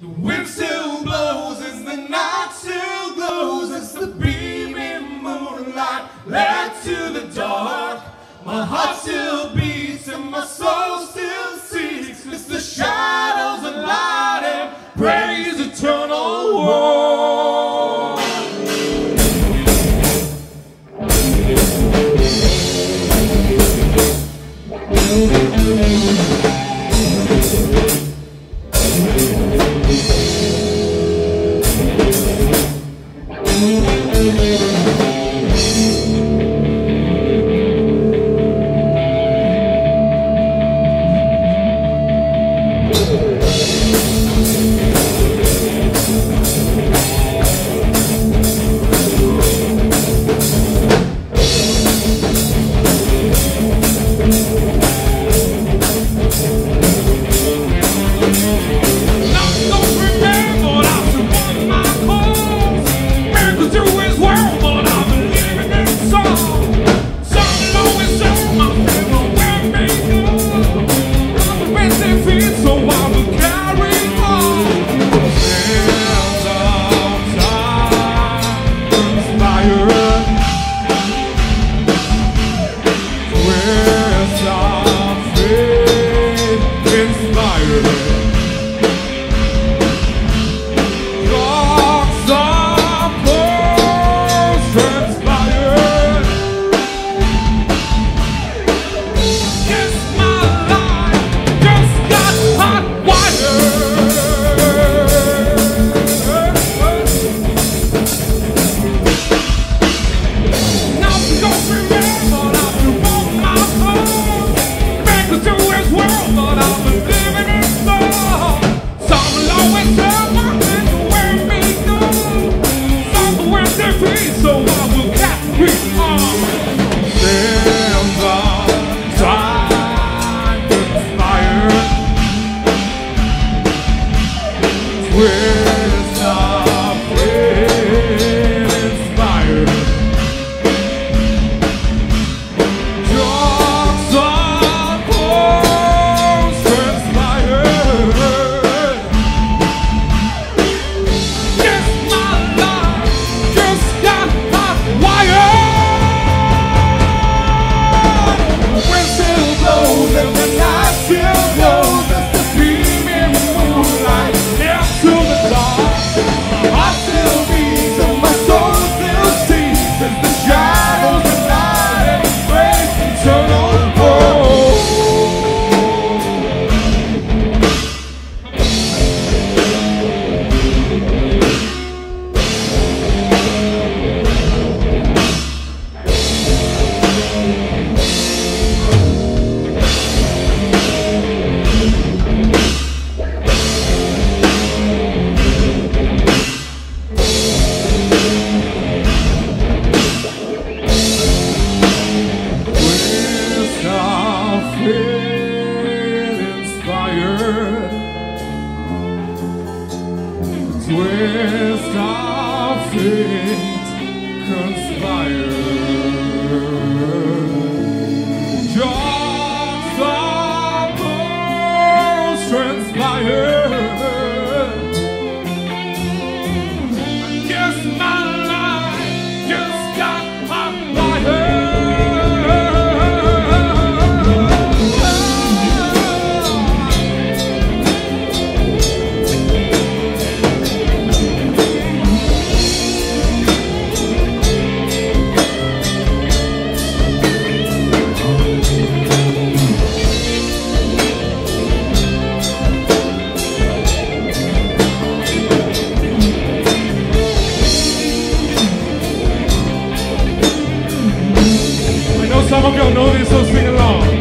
The wind still blows as the night still glows as the beaming moonlight led to the dark. My heart still twist of fate conspire. Não o nome do along.